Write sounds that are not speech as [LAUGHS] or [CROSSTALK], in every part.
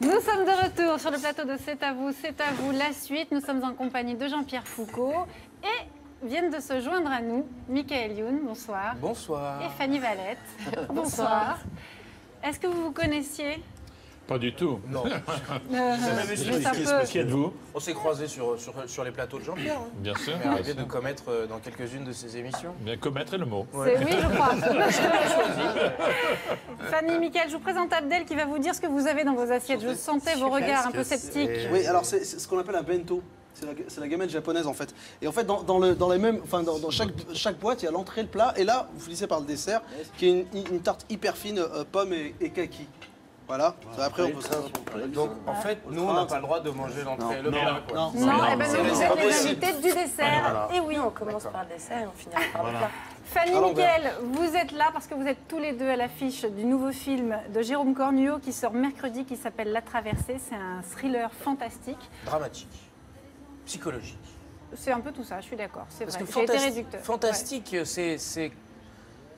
Nous sommes de retour sur le plateau de C'est à vous, c'est à vous la suite. Nous sommes en compagnie de Jean-Pierre Foucault et viennent de se joindre à nous Michael Youn, bonsoir. Bonsoir. Et Fanny Valette. bonsoir. Est-ce que vous vous connaissiez? Pas du tout. Non. [LAUGHS] Euh, Qui êtes-vous On s'est croisés sur, sur, sur les plateaux de Jean-Pierre. hein. Bien sûr. Il m'est arrivé de commettre euh, dans quelques-unes de ses émissions. Bien commettre est le mot. C'est oui, je crois. [LAUGHS] Fanny, Michael, je vous présente Abdel qui va vous dire ce que vous avez dans vos assiettes. Je sentais vos regards un peu sceptiques. Oui, alors c'est ce qu'on appelle un bento. C'est la, la gamelle japonaise en fait. Et en fait, dans, dans le, dans les mêmes, enfin, dans, dans chaque, chaque boîte, il y a l'entrée, le plat, et là, vous finissez par le dessert, qui est une, une tarte hyper fine, euh, pomme et, et kaki. Voilà. Après, on peut se Donc en fait, nous, on n'a pas le droit de manger l'entrée et le plat. Non. Non, eh ben, C'est vous êtes les invités du dessert. Voilà. Et oui, on commence par le dessert et on finira par le plat. Fanny. Michael, vous êtes là parce que vous êtes tous les deux à l'affiche du nouveau film de Jérôme Cornuau qui sort mercredi, qui s'appelle La Traversée. C'est un thriller fantastique. Dramatique. Psychologique. C'est un peu tout ça, je suis d'accord. C'est vrai. J'ai été réducteur. fantastique, c'est- c'est.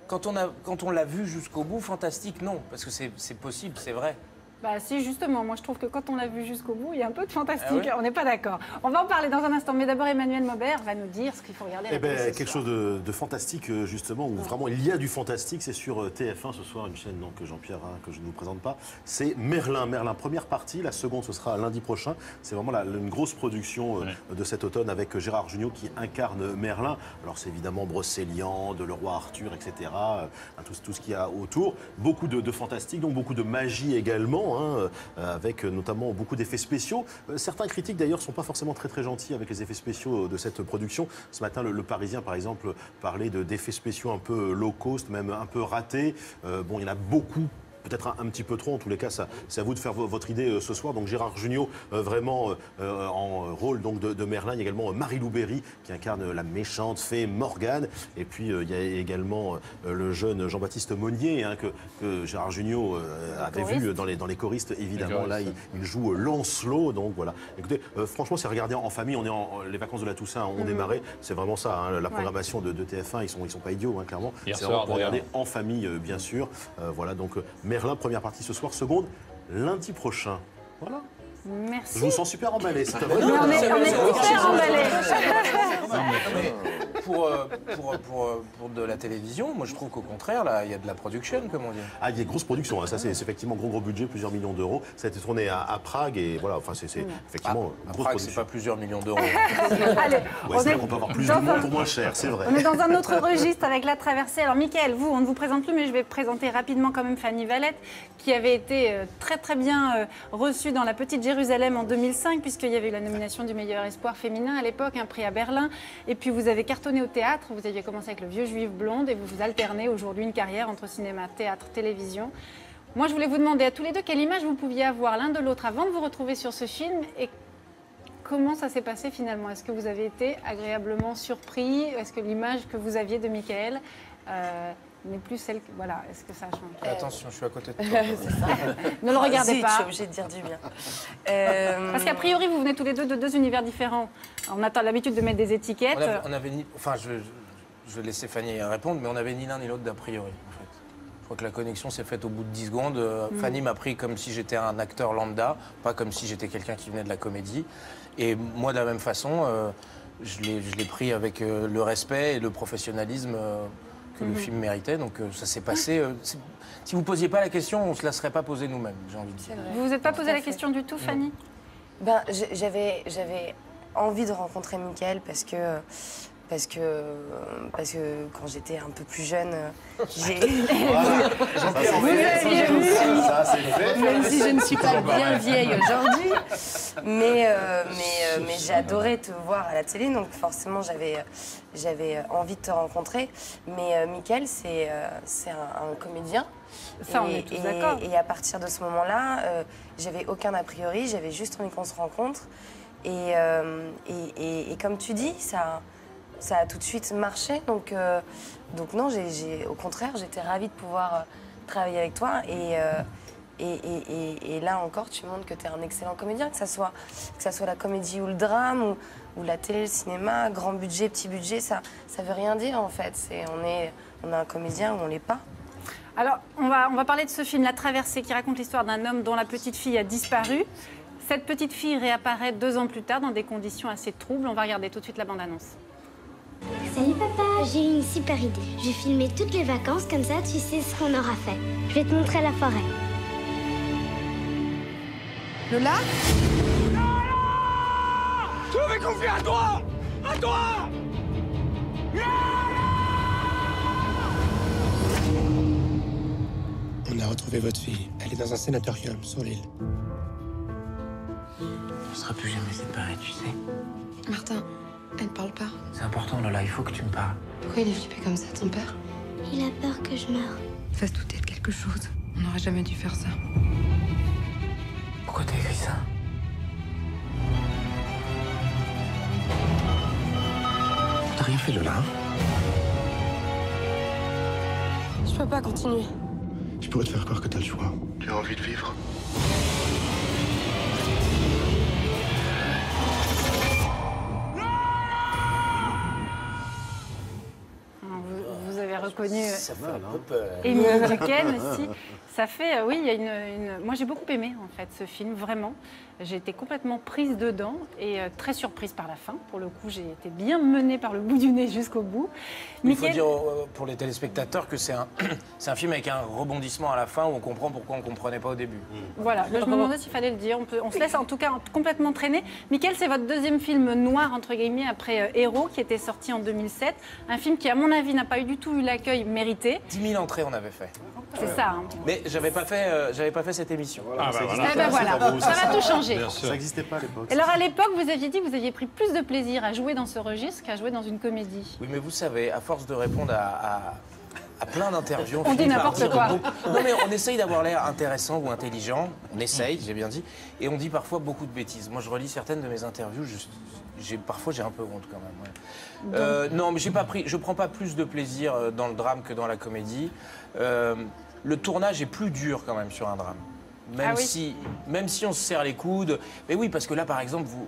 Quand on, l'a vu jusqu'au bout, fantastique, non. Parce que c'est possible, c'est vrai. Bah si, justement, moi je trouve que quand on l'a vu jusqu'au bout, il y a un peu de fantastique. Ah ouais on n'est pas d'accord. On va en parler dans un instant, mais d'abord Emmanuel Maubert va nous dire ce qu'il faut regarder. Eh ben, quelque soir. chose de, de fantastique, euh, justement, où vraiment il y a du fantastique, c'est sur euh, TF1 ce soir, une chaîne donc, que Jean-Pierre, hein, que je ne vous présente pas. C'est Merlin. Merlin, première partie, la seconde, ce sera lundi prochain. C'est vraiment la- une grosse production euh, de cet automne avec Gérard Jugnot qui incarne Merlin. Alors, c'est évidemment Brocéliande, le roi Arthur, etc. hein, tout, tout ce qu'il y a autour. Beaucoup de, de fantastique, donc beaucoup de magie également, hein, euh, avec notamment beaucoup d'effets spéciaux. Euh, certains critiques d'ailleurs sont pas forcément très gentils avec les effets spéciaux euh, de cette production. Ce matin, le, Parisien, par exemple, parlait de- d'effets spéciaux un peu low cost, même un peu ratés. Bon, il y en a beaucoup. Peut-être un, un petit peu trop, en tous les cas, c'est à vous de faire vo- votre idée euh, ce soir. Donc Gérard Jugnot, euh, vraiment euh, en rôle donc, de, de Merlin. Il y a également Marie-Lou Berry qui incarne la méchante fée Morgane. Et puis il y a également le jeune Jean-Baptiste Monnier hein, que, que Gérard euh, avait choriste. vu dans les, dans les choristes, évidemment. Les Là, il, il joue Lancelot, donc voilà. Écoutez, franchement, c'est regarder en famille. On est en, les vacances de la Toussaint ont démarré. C'est vraiment ça, hein, la programmation de, de TF1. Ils sont, ils sont pas idiots, hein, clairement. C'est pour regarder en famille, bien sûr. Euh, voilà, donc Merlin, première partie ce soir, seconde lundi prochain. Voilà. Merci. Je vous sens super emballé. C'est un vrai- Mais on est, on est emballés. Pour, euh, pour, pour, euh, pour de la télévision, moi je trouve qu'au contraire, là, il y a de la production, comme on dit. Ah, il y a une grosse production. hein. Ça, c'est effectivement gros, gros budget, plusieurs millions d'euros. Ça a été tourné à, à Prague et voilà. Enfin, c'est c'est effectivement À Prague, c'est pas plusieurs millions d'euros. [LAUGHS] Allez, Ouais, on est peut avoir plus de dans monde un- pour moins cher, c'est vrai. On est dans un autre registre avec la traversée. Alors, Michael, vous, on ne vous présente plus, mais je vais présenter rapidement quand même Fanny Valette, qui avait été euh, très très bien reçue dans la Petite Jérusalem en 2005, puisqu'il y avait eu la nomination du meilleur espoir féminin à l'époque, un prix à Berlin. Et puis vous avez cartonné au théâtre. Vous aviez commencé avec Le Vieux Juif Blonde et vous vous alternez aujourd'hui une carrière entre cinéma, théâtre, télévision. Moi, je voulais vous demander à tous les deux quelle image vous pouviez avoir l'un de l'autre avant de vous retrouver sur ce film et Comment ça s'est passé finalement? Est-ce que vous avez été agréablement surpris? Est-ce que l'image que vous aviez de Michael euh, n'est plus celle que... Voilà, est-ce que ça a changé Attention, je suis à côté de toi. [LAUGHS] Ne le regardez Zut, Je pas. suis obligée de dire du bien. Euh, Parce qu'a priori, vous venez tous les deux de deux univers différents. On a l'habitude de mettre des étiquettes. On avait, on avait ni- enfin, je, je- je vais laisser Fanny répondre, mais on avait ni l'un ni l'autre d'a priori. En fait. Je crois que la connexion s'est faite au bout de 10 secondes. Euh, Mm. Fanny m'a pris comme si j'étais un acteur lambda, pas comme si j'étais quelqu'un qui venait de la comédie. Et moi, de la même façon, euh, je l'ai je l'ai pris avec euh, le respect et le professionnalisme euh, que le film méritait. Donc euh, ça s'est passé. euh, si vous ne posiez pas la question, on ne se la serait pas posée nous-mêmes, j'ai envie de dire. Vous vous êtes pas posé la fait. question du tout, Fanny? Ben, j'avais, j'avais envie de rencontrer Mickaël parce que, parce que, parce que quand j'étais un peu plus jeune, [LAUGHS] j'ai, [LAUGHS] Ça, c'est fait. même si je ne suis pas bien vieille aujourd'hui, mais, euh, mais, euh, mais j'ai adoré te voir à la télé, donc forcément j'avais, j'avais envie de te rencontrer. Mais euh, Mickaël, c'est, euh, c'est un, un comédien. Ça, on et, est tous et- d'accord. Et à partir de ce moment-là, euh, j'avais aucun a priori, j'avais juste envie qu'on se rencontre. Et, euh, et, et- et comme tu dis, ça, ça a tout de suite marché. Donc, euh, non, au contraire, j'étais ravie de pouvoir euh, travailler avec toi. Et, euh, et, là encore, tu montres que tu es un excellent comédien, que ça soit, la comédie ou le drame, ou, la télé, le cinéma, grand budget, petit budget, ça ça veut rien dire en fait. On, est, un comédien ou on l'est pas. Alors, on va parler de ce film, La Traversée, qui raconte l'histoire d'un homme dont la petite fille a disparu. Cette petite fille réapparaît deux ans plus tard dans des conditions assez troubles. On va regarder tout de suite la bande-annonce. Salut papa, j'ai une super idée. Je vais filmer toutes les vacances, comme ça tu sais ce qu'on aura fait. Je vais te montrer la forêt. Lola On a retrouvé votre fille. Elle est dans un sanatorium sur l'île. On sera plus jamais séparés, tu sais. Martin, elle parle pas. C'est important, Lola, il faut que tu me parles. Pourquoi il est flippé comme ça, ton père? Il a peur que je meure. Il va se douter de quelque chose. On n'aurait jamais dû faire ça. Pourquoi t'as écrit ça? T'as rien fait, Lola hein? Je peux pas continuer. Je pourrais te faire croire que t'as le choix. Tu as envie de vivre? Reconnu euh, Ça fait un peu peur. Émilie [LAUGHS] Duquesne aussi. Ça fait, euh, oui, il y a une, une- Moi, j'ai beaucoup aimé, en fait, ce film, vraiment. J'ai été complètement prise dedans et euh, très surprise par la fin. Pour le coup, j'ai été bien menée par le bout du nez jusqu'au bout. Il faut dire euh, pour les téléspectateurs que c'est un, [CLEARS THROAT] c'est un film avec un rebondissement à la fin où on comprend pourquoi on ne comprenait pas au début. Voilà, je me demandais s'il fallait le dire. On, peut- on se laisse en tout cas complètement traîner. Michael, c'est votre deuxième film noir, entre guillemets, après euh, Héros, qui était sorti en 2007. Un film qui, à mon avis, n'a pas eu du tout eu l'accueil mérité. 10 000 entrées on avait fait. C'est ça. hein. Mais j'avais pas fait, euh, j'avais pas fait cette émission. Ah, bah voilà. Voilà, ça va tout changer. Ça n'existait pas à l'époque. Alors à l'époque, vous aviez dit que vous aviez pris plus de plaisir à jouer dans ce registre qu'à jouer dans une comédie. Oui, mais vous savez, à force de répondre à, à- à plein d'interviews, On dit n'importe quoi. beaucoup- Non, mais on essaye d'avoir l'air intéressant ou intelligent. On essaye, j'ai bien dit. Et on dit parfois beaucoup de bêtises. Moi, je relis certaines de mes interviews. je- parfois, j'ai un peu honte quand même. ouais. Euh, non, mais j'ai pas pris. Je prends pas plus de plaisir euh, dans le drame que dans la comédie. Euh, le tournage est plus dur quand même sur un drame. Même Ah oui. si, même si on se serre les coudes. Mais oui, parce que là, par exemple, vous.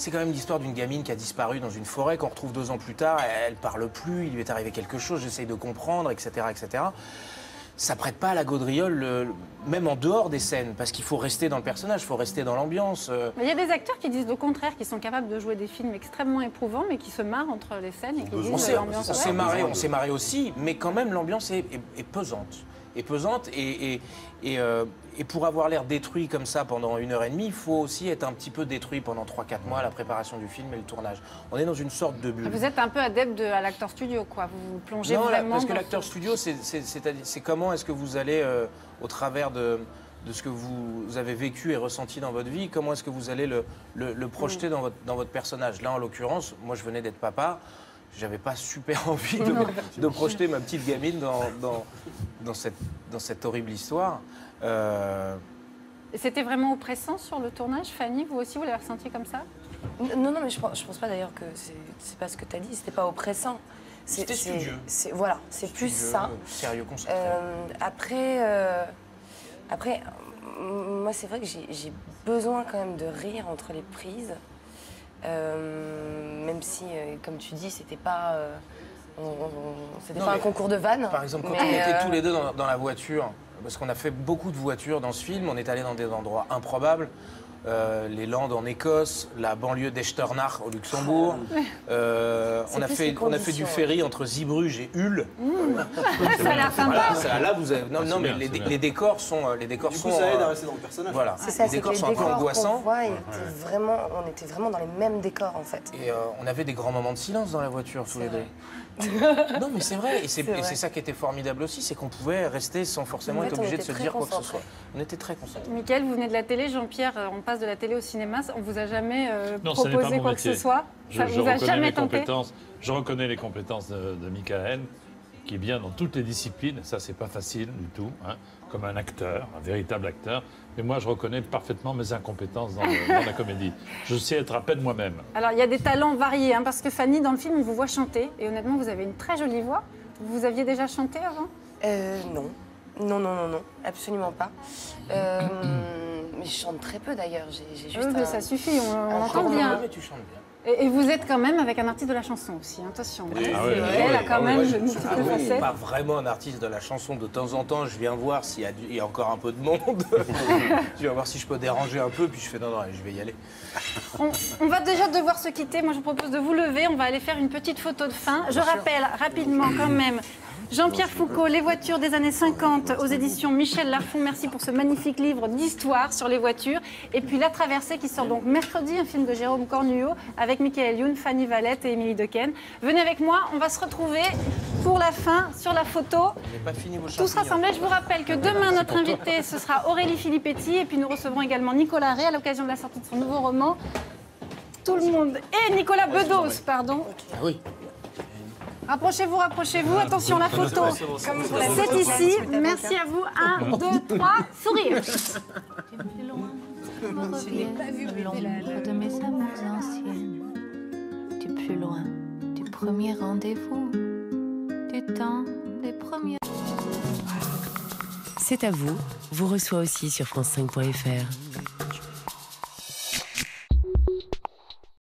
C'est quand même l'histoire d'une gamine qui a disparu dans une forêt, qu'on retrouve deux ans plus tard, elle parle plus, il lui est arrivé quelque chose, j'essaye de comprendre, etc., etc. Ça prête pas à la gaudriole, le- même en dehors des scènes, parce qu'il faut rester dans le personnage, il faut rester dans l'ambiance. euh. Mais il y a des acteurs qui disent le contraire, qui sont capables de jouer des films extrêmement éprouvants, mais qui se marrent entre les scènes et qui disent s'est, l'ambiance. on s'est marré, on s'est marré aussi, mais quand même l'ambiance est, est- est pesante. Est pesante et, et, et, euh, et pour avoir l'air détruit comme ça pendant une heure et demie, il faut aussi être un petit peu détruit pendant 3-4 mois, la préparation du film et le tournage. On est dans une sorte de bulle. Vous êtes un peu adepte de, à l'acteur studio, quoi. Vous vous plongez Non, vraiment. parce que l'acteur ce- studio, c'est- comment est-ce que vous allez, euh, au travers de, de ce que vous avez vécu et ressenti dans votre vie, comment est-ce que vous allez le, le- le projeter dans, votre, dans votre personnage? Là, en l'occurrence, moi, je venais d'être papa. J'avais pas super [LAUGHS] envie de, de projeter ma petite gamine dans, dans, dans cette, dans cette horrible histoire. Euh, C'était vraiment oppressant sur le tournage, Fanny Vous aussi, vous l'avez ressenti comme ça? Non, non, mais je pense, je pense pas d'ailleurs que c'est pas ce que tu as dit, c'était pas oppressant. C'est- C'était studieux. c'est- Voilà, c'est plus ça. Sérieux, concentré. Euh, après, euh, après, euh, moi c'est vrai que j'ai besoin quand même de rire entre les prises, Euh, même si, euh, comme tu dis, c'était pas, euh, c'était pas un concours de vannes. Par exemple, quand on était euh, tous les deux dans, dans la voiture, parce qu'on a fait beaucoup de voitures dans ce film, on est allé dans des endroits improbables. Euh, les Landes en Écosse, la banlieue d'Echternach au Luxembourg. Euh, C'est on, a fait, on a fait du ferry entre Zeebrugge et Hull. Ça a l'air sympa. Voilà, ça, là, vous avez, non, Ah, non, mais bien, les, décors sont, euh, les décors Du sont, coup, ça aide euh, à rester dans le personnage. voilà, ça, les décors les sont un peu décors angoissants. voit, vraiment, on était vraiment dans les mêmes décors en fait. Et euh, on avait des grands moments de silence dans la voiture tous les deux. Non, mais c'est vrai. Et c'est [LAUGHS] ça qui était formidable aussi, c'est qu'on pouvait rester sans forcément En être fait, obligé de se dire quoi que ce soit. On était très concentrés. Michael, vous venez de la télé, Jean-Pierre, euh, on passe de la télé au cinéma. On vous a jamais euh, Non, proposé quoi métier. que ce soit Je, Ça je vous a reconnais jamais les tenté compétences. Je reconnais les compétences de, de Michael, qui est bien dans toutes les disciplines. Ça, c'est pas facile du tout, hein, comme un acteur, un véritable acteur. Mais moi, je reconnais parfaitement mes incompétences dans, le- [LAUGHS] dans la comédie. Je sais être à peine moi-même. Alors, il y a des talents variés, hein, parce que Fanny, dans le film, on vous voit chanter. Et honnêtement, vous avez une très jolie voix. Vous aviez déjà chanté avant? Euh, non. Non, non, non, non, absolument pas. Euh, mais je chante très peu d'ailleurs. J'ai juste. Oui, mais un- ça suffit, on, on entend bien. mais tu chantes bien. Et, et vous êtes quand même avec un artiste de la chanson aussi, hein, attention. Ah oui, Elle oui, a quand oui, même moi, je- de multiples Ah oui, facettes. Pas vraiment un artiste de la chanson. De temps en temps, je viens voir s'il y, a y encore un peu de monde. [LAUGHS] je viens voir si je peux déranger un peu, puis je fais non, non, je vais y aller. On, on va déjà devoir se quitter. Moi, je vous propose de vous lever. On va aller faire une petite photo de fin. Je rappelle rapidement quand même. Jean-Pierre Foucault, Les voitures des années 50 aux éditions Michel Lafon. Merci pour ce magnifique livre d'histoire sur les voitures. Et puis La Traversée qui sort donc mercredi, un film de Jérôme Cornuau avec Michael Youn, Fanny Valette et Émilie Dequesne. Venez avec moi, on va se retrouver pour la fin sur la photo. Pas fini Tous rassemblés, je vous rappelle que demain, notre invité, ce sera Aurélie Filippetti. Et puis nous recevrons également Nicolas Ré à l'occasion de la sortie de son nouveau roman. Tout le monde. Et Nicolas Bedos, pardon. Ah oui. Rapprochez-vous, rapprochez-vous. Attention, la photo. C'est ici. Merci à vous. Un, [LAUGHS] deux, trois. Sourire. l'ombre de mes amours anciennes, du plus loin, du premier rendez-vous, du temps des premiers. C'est à vous, vous reçoit aussi sur France5.fr.